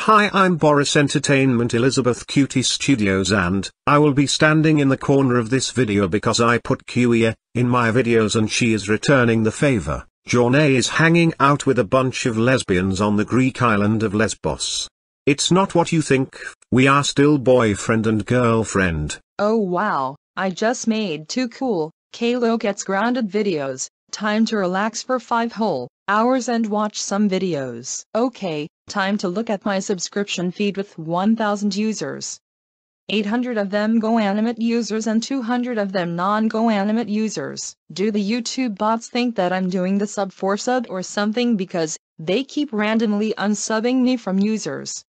Hi I'm Boris Entertainment Elizabeth Cutie Studios and, I will be standing in the corner of this video because I put Cewyah, in my videos and she is returning the favor. Journey is hanging out with a bunch of lesbians on the Greek island of Lesbos. It's not what you think, we are still boyfriend and girlfriend. Oh wow, I just made two cool, Caillou gets grounded videos, time to relax for 5 whole hours and watch some videos. Okay, time to look at my subscription feed with 1000 users. 800 of them GoAnimate users and 200 of them non-GoAnimate users. Do the YouTube bots think that I'm doing the sub for sub or something because they keep randomly unsubbing me from users?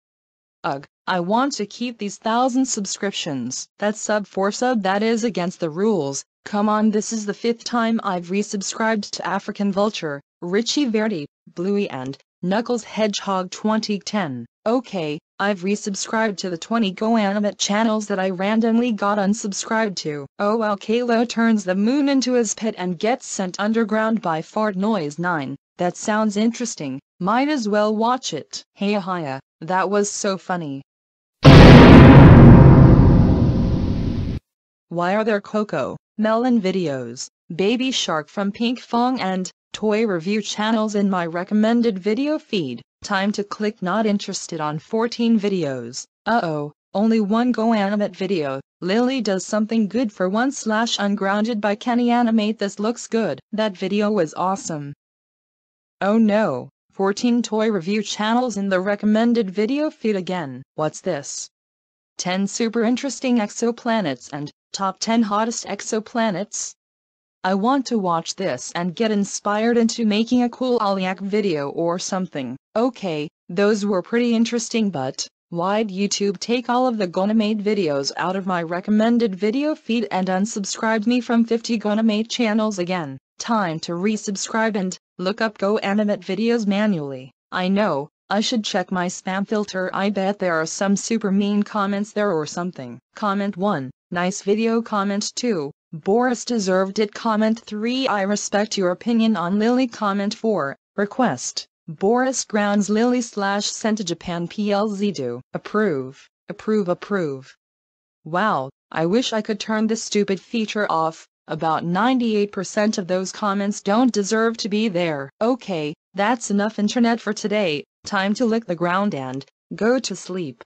Ugh, I want to keep these thousand subscriptions. That's sub for sub that is against the rules. Come on this is the fifth time I've resubscribed to African Vulture, Richie Verdi, Bluey and Knuckles Hedgehog 2010. Okay, I've resubscribed to the 20 GoAnimate channels that I randomly got unsubscribed to. Oh well Caillou turns the moon into his pet and gets sent underground by Fart Noise 9. That sounds interesting, might as well watch it. Hey hiya, that was so funny. Why are there Coco, Melon videos, Baby Shark from Pinkfong and toy review channels in my recommended video feed? Time to click not interested on 14 videos. Uh-oh, only one GoAnimate video. Lily does something good for one slash ungrounded by Kenny Animate this looks good. That video was awesome. Oh no, 14 toy review channels in the recommended video feed again. What's this? 10 super interesting exoplanets and top 10 hottest exoplanets? I want to watch this and get inspired into making a cool Aliak video or something. Okay, those were pretty interesting but, why'd YouTube take all of the GoAnimate videos out of my recommended video feed and unsubscribe me from 50 GoAnimate channels again? Time to resubscribe and look up GoAnimate videos manually. I know, I should check my spam filter I bet there are some super mean comments there or something. Comment 1, nice video Comment 2, Boris deserved it Comment 3 I respect your opinion on Lily Comment 4, request, Boris grounds Lily slash sent to Japan PLZ do, approve, approve approve. Wow, I wish I could turn this stupid feature off, about 98% of those comments don't deserve to be there. Okay, that's enough internet for today, time to lick the ground and go to sleep.